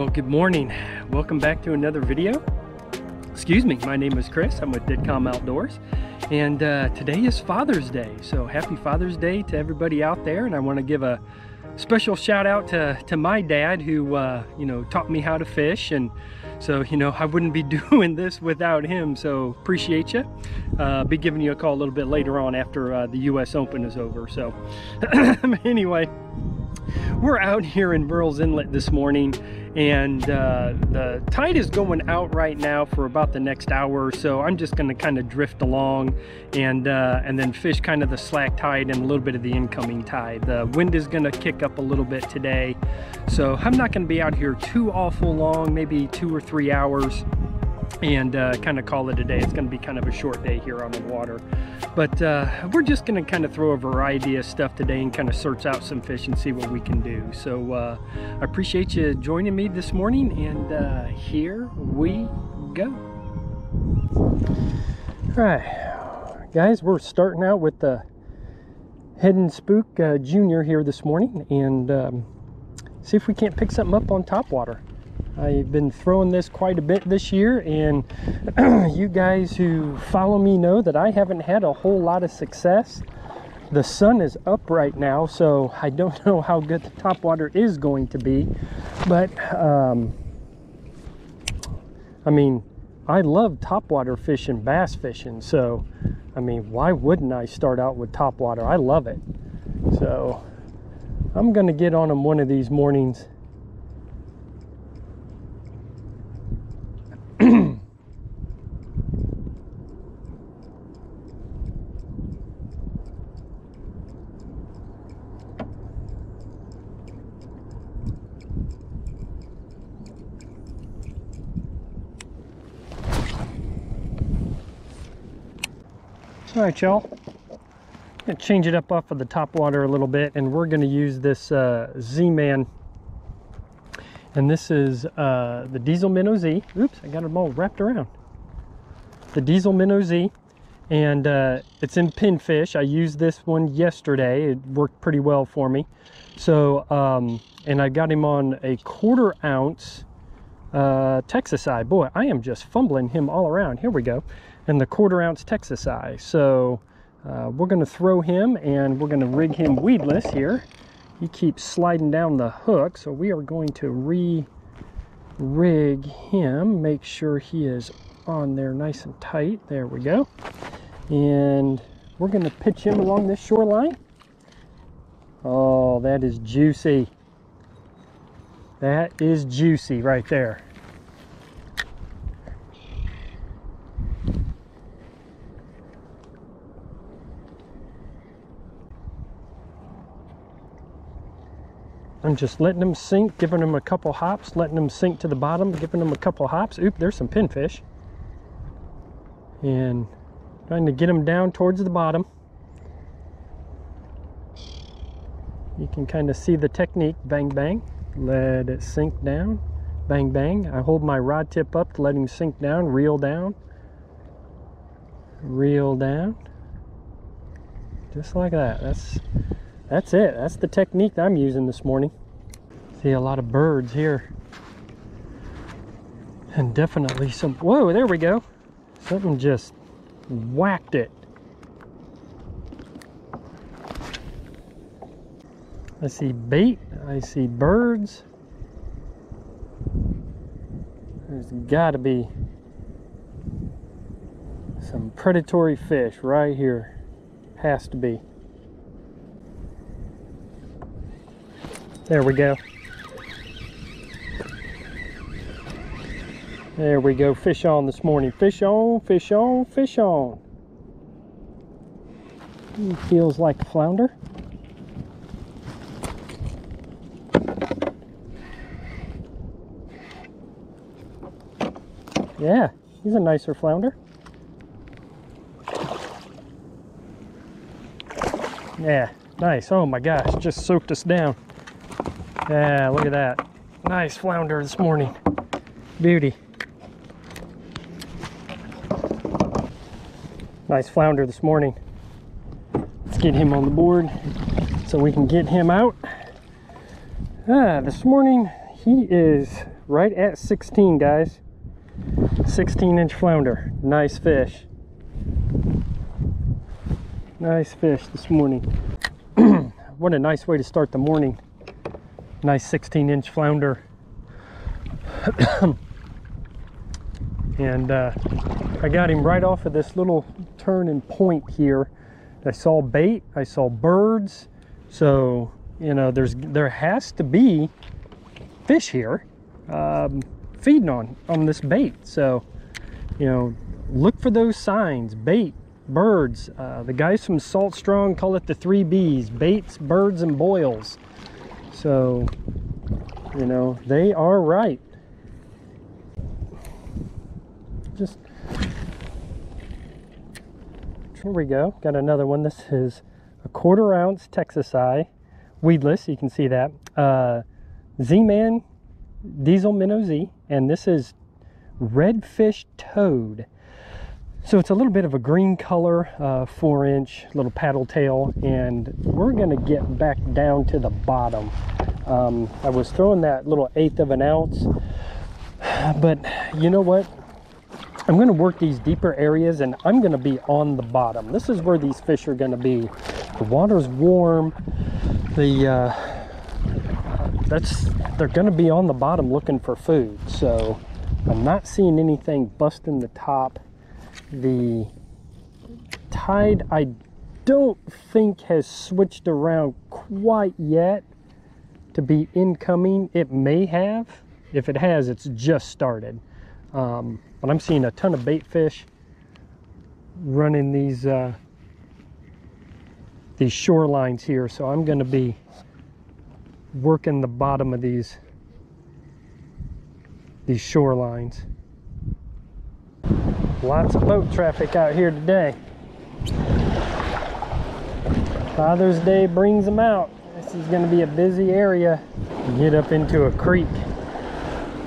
Well, good morning. Welcome back to another video. Excuse me, my name is Chris. I'm with Dead Calm Outdoors. And uh, today is Father's Day. So happy Father's Day to everybody out there. And I want to give a special shout out to, to my dad who, uh, you know, taught me how to fish. And so, you know, I wouldn't be doing this without him. So appreciate you. Uh, be giving you a call a little bit later on after uh, the U.S. Open is over. So anyway, we're out here in Murrells Inlet this morning and uh, the tide is going out right now for about the next hour or so. I'm just gonna kind of drift along and uh, and then fish kind of the slack tide and a little bit of the incoming tide. The wind is gonna kick up a little bit today. So I'm not gonna be out here too awful long, maybe two or three hours and uh, kind of call it a day. It's going to be kind of a short day here on the water. But uh, we're just going to kind of throw a variety of stuff today and kind of search out some fish and see what we can do. So uh, I appreciate you joining me this morning and uh, here we go. All right, guys, we're starting out with the Heddon Spook uh, Junior here this morning and um, see if we can't pick something up on top water. I've been throwing this quite a bit this year and you guys who follow me know that I haven't had a whole lot of success. The sun is up right now, so I don't know how good the top water is going to be. But, um, I mean, I love topwater fishing, bass fishing. So, I mean, why wouldn't I start out with topwater? I love it. So, I'm going to get on them one of these mornings All right, y'all. Gonna change it up off of the top water a little bit, and we're gonna use this uh, Z-Man. And this is uh, the Diesel Minnow Z. Oops, I got them all wrapped around. The Diesel Minnow Z, and uh, it's in pinfish. I used this one yesterday. It worked pretty well for me. So, um, and I got him on a quarter ounce uh, Texas eye. Boy, I am just fumbling him all around. Here we go and the quarter ounce Texas eye. So uh, we're going to throw him and we're going to rig him weedless here. He keeps sliding down the hook, so we are going to re-rig him, make sure he is on there nice and tight. There we go. And we're going to pitch him along this shoreline. Oh, that is juicy. That is juicy right there. I'm just letting them sink, giving them a couple hops, letting them sink to the bottom, giving them a couple hops. Oop, there's some pinfish. And trying to get them down towards the bottom. You can kind of see the technique, bang, bang. Let it sink down, bang, bang. I hold my rod tip up to let him sink down, reel down, reel down. Just like that. That's that's it. That's the technique I'm using this morning. See a lot of birds here. And definitely some, whoa, there we go. Something just whacked it. I see bait, I see birds. There's gotta be some predatory fish right here. Has to be. There we go. There we go, fish on this morning. Fish on, fish on, fish on. Feels like flounder. Yeah, he's a nicer flounder. Yeah, nice. Oh my gosh, just soaked us down. Yeah, look at that. Nice flounder this morning. Beauty. Nice flounder this morning. Let's get him on the board so we can get him out. Ah, this morning he is right at 16 guys 16 inch flounder nice fish nice fish this morning what a nice way to start the morning nice 16 inch flounder. And uh, I got him right off of this little turn and point here. I saw bait I saw birds. So you know there's there has to be fish here um, feeding on on this bait. So you know look for those signs bait birds. Uh, the guys from salt strong call it the three b's baits birds and boils so you know they are right. Just here we go. Got another one. This is a quarter ounce texas eye weedless. You can see that. Uh, z-man diesel minnow z and this is redfish toad so it's a little bit of a green color uh, four inch little paddle tail and we're gonna get back down to the bottom um, i was throwing that little eighth of an ounce but you know what I'm to work these deeper areas and I'm to be on the bottom. This is where these fish are to be. The water's warm. The uh, that's they're to be on the bottom looking for food. So I'm not seeing anything busting the top. The tide I don't think has switched around quite yet to be incoming. It may have. If it has, it's just started. Um, but I'm seeing a ton of bait fish running these uh, these shorelines here. So I'm going to be working the bottom of these these shorelines. Lots of boat traffic out here today. Father's Day brings them out. This is going to be a busy area. Get up into a creek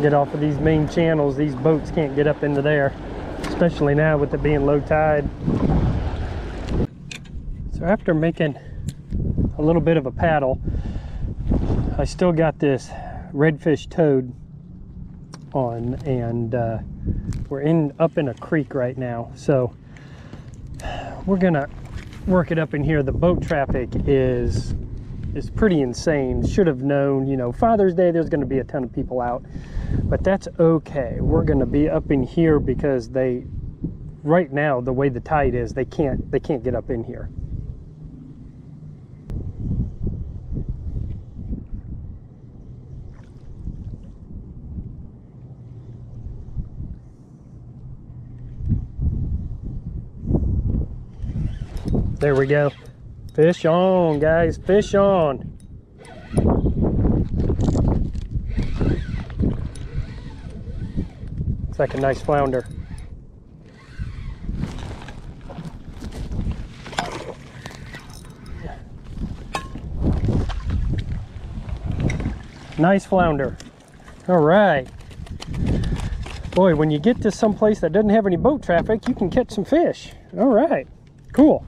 get off of these main channels these boats can't get up into there especially now with it being low tide so after making a little bit of a paddle I still got this redfish toad on and uh, we're in up in a creek right now. So we're gonna work it up in here. The boat traffic is is pretty insane. Should have known you know Father's Day there's going to be a ton of people out but that's okay. We're going to be up in here because they right now the way the tide is they can't they can't get up in here there we go fish on guys fish on It's like a nice flounder. Nice flounder. All right. Boy, when you get to some place that doesn't have any boat traffic, you can catch some fish. All right. Cool.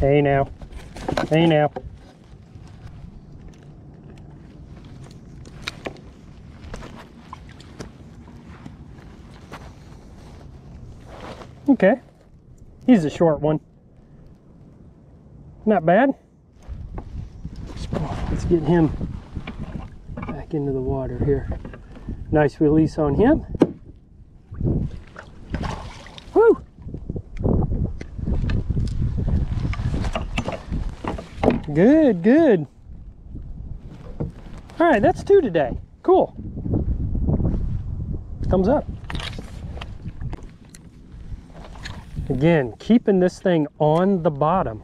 Hey now. Hey now. Okay. He's a short one. Not bad. Let's get him back into the water here. Nice release on him. Woo! Good, good. All right, that's two today. Cool. Thumbs up. Again, keeping this thing on the bottom.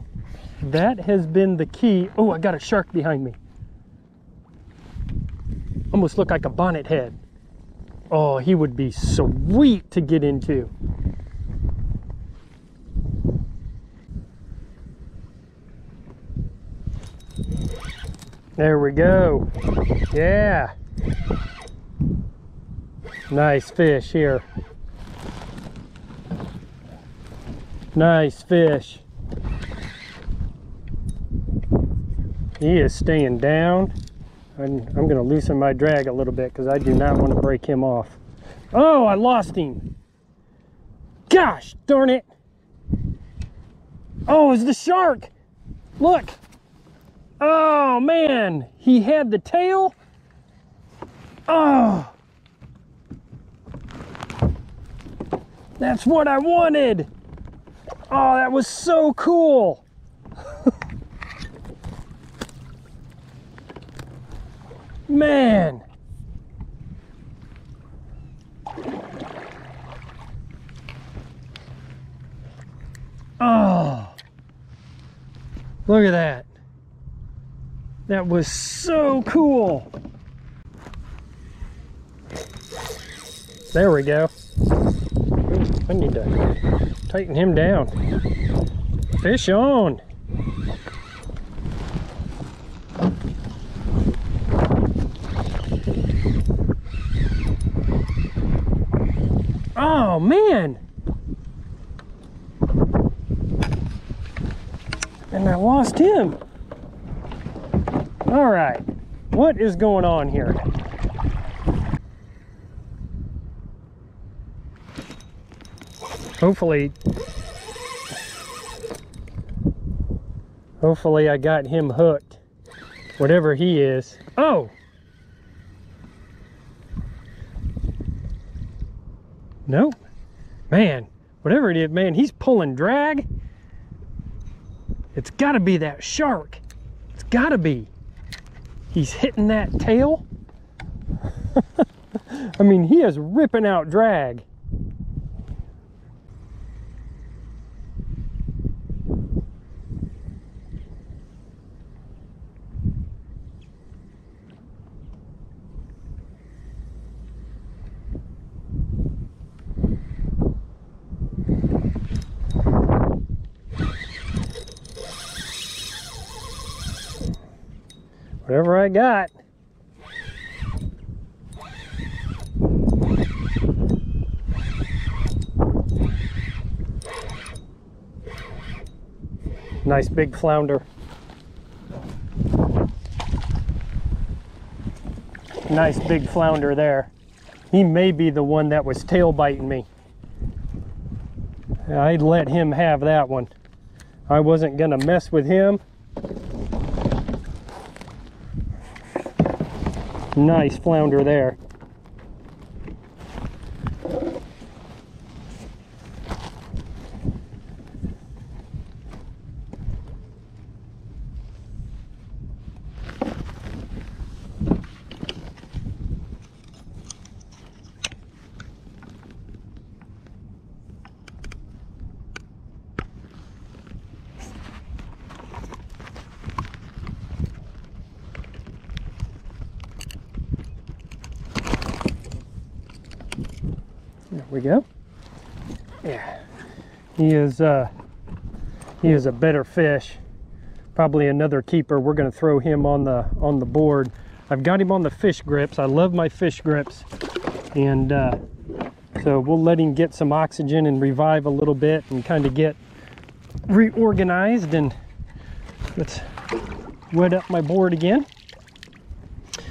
That has been the key. Oh, I got a shark behind me. Almost look like a bonnet head. Oh, he would be sweet to get into. There we go. Yeah. Nice fish here. Nice fish. He is staying down. I'm, I'm going to loosen my drag a little bit because I do not want to break him off. Oh, I lost him. Gosh darn it. Oh, it's the shark. Look. Oh, man. He had the tail. Oh. That's what I wanted. Oh, that was so cool. Man. Oh. Look at that. That was so cool. There we go. I need to tighten him down. Fish on. Oh man. And I lost him. All right. What is going on here? hopefully hopefully I got him hooked whatever he is oh no man whatever it is man he's pulling drag. It's got to be that shark. It's got to be. He's hitting that tail. I mean he is ripping out drag whatever I got. Nice big flounder. Nice big flounder there. He may be the one that was tail biting me. I'd let him have that one. I wasn't gonna mess with him. Nice flounder there. We go. Yeah, he is. Uh, he is a better fish. Probably another keeper. We're to throw him on the on the board. I've got him on the fish grips. I love my fish grips, and uh, so we'll let him get some oxygen and revive a little bit and kind of get reorganized. And let's wet up my board again.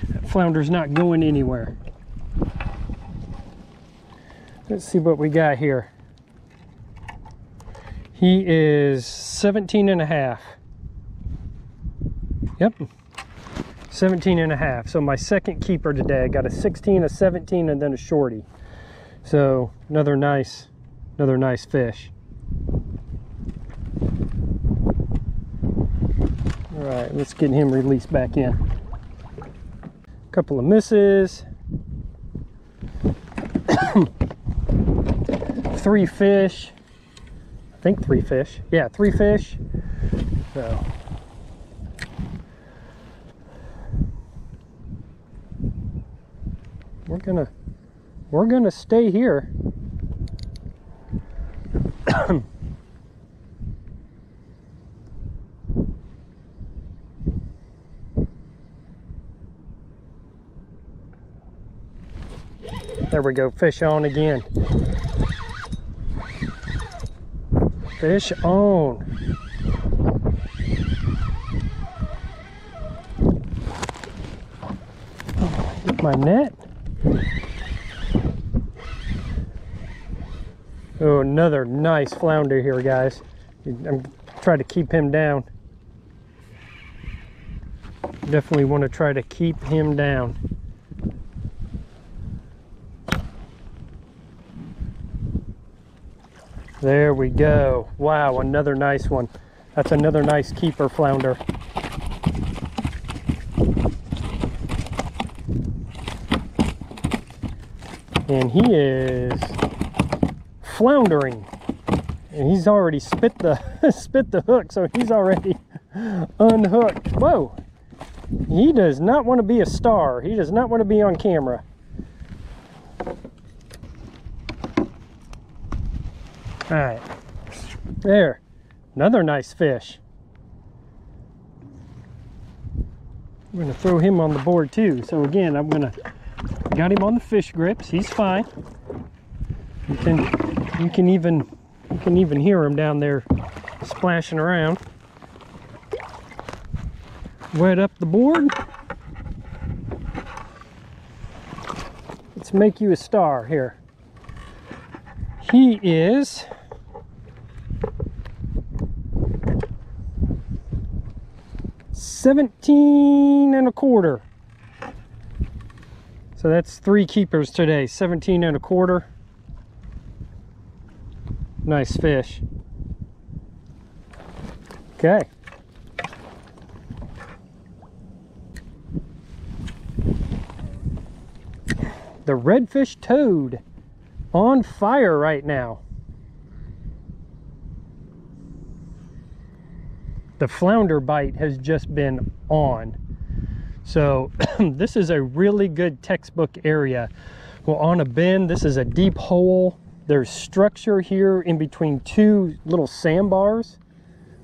That flounder's not going anywhere. Let's see what we got here. He is 17 and a half. Yep. 17 and a half. So my second keeper today. I got a 16, a 17, and then a shorty. So another nice, another nice fish. All right, let's get him released back in. A couple of misses. Three fish. I think three fish. Yeah, three fish. So we're gonna we're gonna stay here. there we go, fish on again. Fish on. my net. Oh, another nice flounder here, guys. I'm trying to keep him down. Definitely want to try to keep him down. There we go. Wow, another nice one. That's another nice keeper flounder. And he is floundering. And he's already spit the spit the hook, so he's already unhooked. Whoa. He does not want to be a star. He does not want to be on camera. All right, there, another nice fish. I'm gonna throw him on the board too. So again, I'm gonna, got him on the fish grips. He's fine. You can, you can even, you can even hear him down there splashing around. Wet up the board. Let's make you a star here. He is 17 and a quarter. So that's three keepers today, 17 and a quarter. Nice fish. Okay. The redfish toad on fire right now. The flounder bite has just been on. So this is a really good textbook area. Well, on a bend, this is a deep hole. There's structure here in between two little sandbars.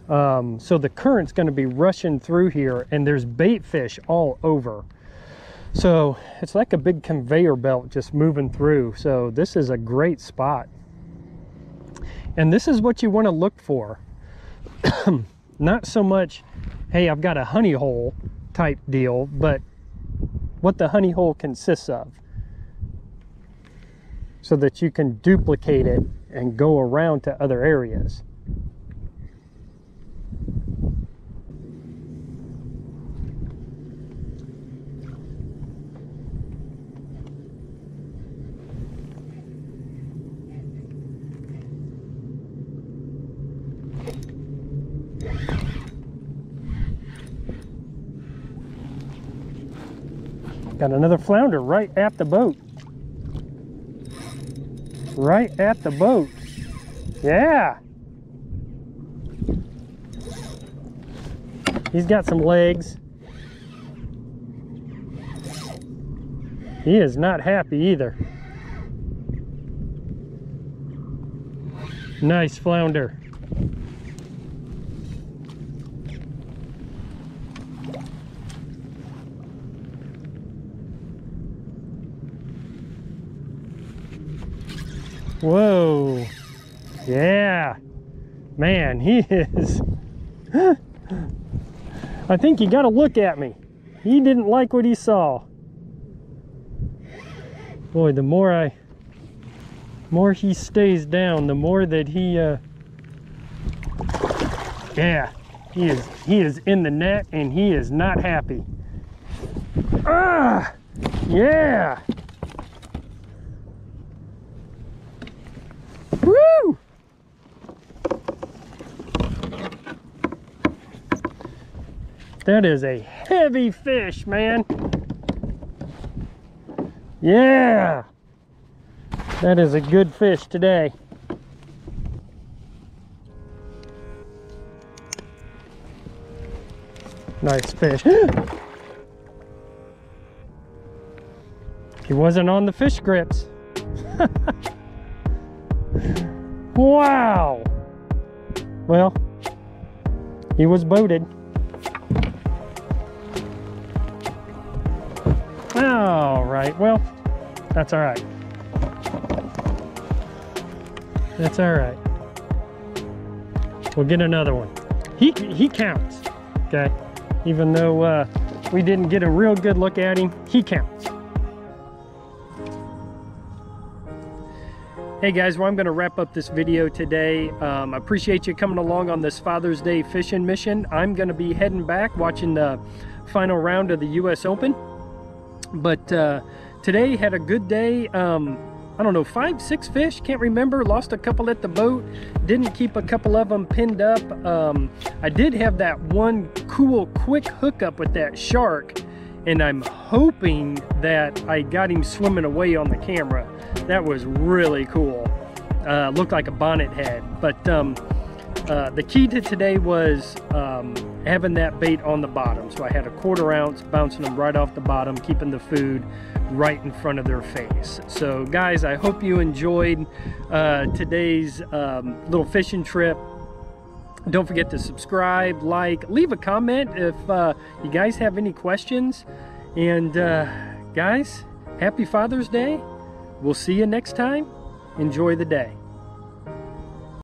Um, so the current's gonna be rushing through here and there's bait fish all over. So it's like a big conveyor belt just moving through. So this is a great spot. And this is what you wanna look for. Not so much, hey, I've got a honey hole type deal, but what the honey hole consists of so that you can duplicate it and go around to other areas. Got another flounder right at the boat. Right at the boat. Yeah. He's got some legs. He is not happy either. Nice flounder. Whoa. Yeah. Man, he is. I think you got to look at me. He didn't like what he saw. Boy, the more I, more he stays down, the more that he, uh, yeah, he is, he is in the net and he is not happy. Ah, yeah. Woo! That is a heavy fish, man. Yeah. That is a good fish today. Nice fish. he wasn't on the fish grips. Wow. Well, he was boated. right. Well, that's all right. That's all right. We'll get another one. He, he counts, okay? Even though uh, we didn't get a real good look at him, he counts. Hey guys, well I'm going to wrap up this video today. Um, I appreciate you coming along on this Father's Day fishing mission. I'm going to be heading back watching the final round of the U.S. Open. But uh, today had a good day. Um, I don't know, five, six fish, can't remember. Lost a couple at the boat. Didn't keep a couple of them pinned up. Um, I did have that one cool, quick hookup with that shark and I'm hoping that I got him swimming away on the camera. That was really cool. Uh, looked like a bonnet head. But um, uh, the key to today was um, having that bait on the bottom. So I had a quarter ounce bouncing them right off the bottom, keeping the food right in front of their face. So guys, I hope you enjoyed uh, today's um, little fishing trip. Don't forget to subscribe, like, leave a comment if uh, you guys have any questions. And uh, guys, happy Father's Day. We'll see you next time. Enjoy the day.